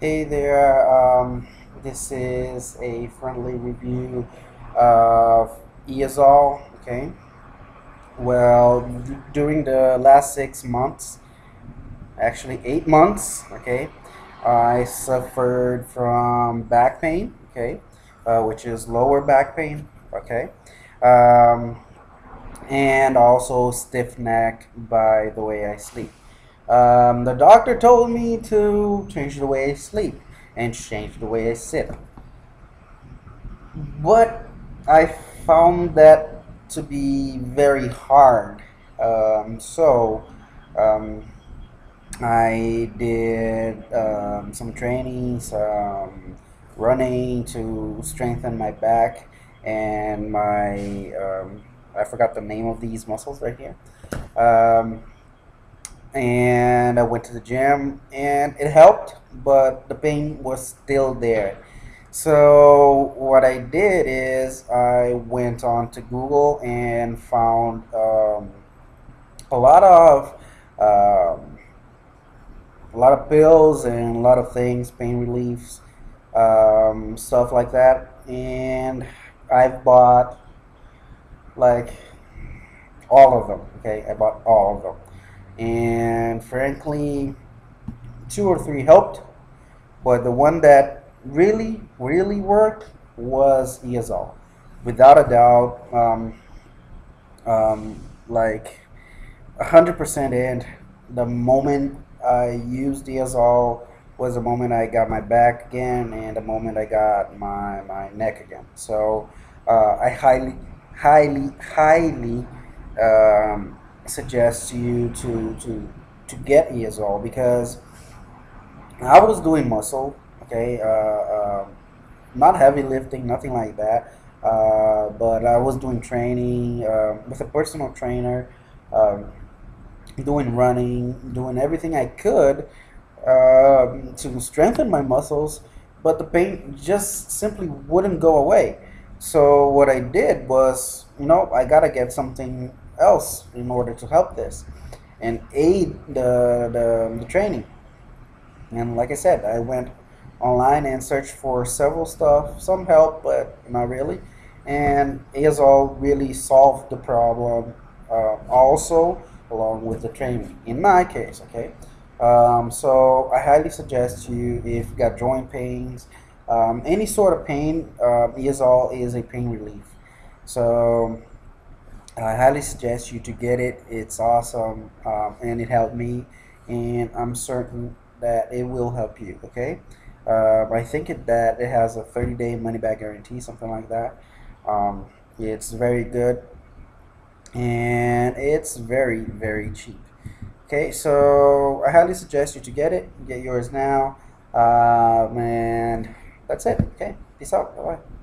Hey there, um, this is a friendly review of Eazol, okay? Well, during the last six months, actually eight months, okay, I suffered from back pain, okay, uh, which is lower back pain, okay, um, and also stiff neck by the way I sleep. Um, the doctor told me to change the way I sleep and change the way I sit. But I found that to be very hard. Um, so um, I did um, some training, some running to strengthen my back and my, um, I forgot the name of these muscles right here. And I went to the gym and it helped, but the pain was still there. So what I did is I went on to Google and found um, a lot of um, a lot of pills and a lot of things, pain reliefs, um, stuff like that. And I've bought like all of them. Okay, I bought all of them and frankly, two or three helped, but the one that really, really worked was Eazol. Without a doubt, um, um, like 100% and the moment I used Eazol was the moment I got my back again and the moment I got my, my neck again. So uh, I highly, highly, highly um, suggest you to to to get Eazol because I was doing muscle, okay, uh, uh, not heavy lifting, nothing like that, uh, but I was doing training uh, with a personal trainer, um, doing running, doing everything I could um, to strengthen my muscles, but the pain just simply wouldn't go away. So what I did was, you know, I gotta get something else in order to help this and aid the, the, the training. And like I said, I went online and searched for several stuff, some help, but not really. And Eazol really solved the problem uh, also along with the training, in my case, okay? Um, so I highly suggest you, if you got joint pains, um, any sort of pain, uh, Eazol is a pain relief. So I highly suggest you to get it. It's awesome um, and it helped me, and I'm certain that it will help you. Okay, uh, I think it, that it has a 30 day money back guarantee, something like that. Um, it's very good and it's very, very cheap. Okay, so I highly suggest you to get it. Get yours now, um, and that's it. Okay, peace out. Bye bye.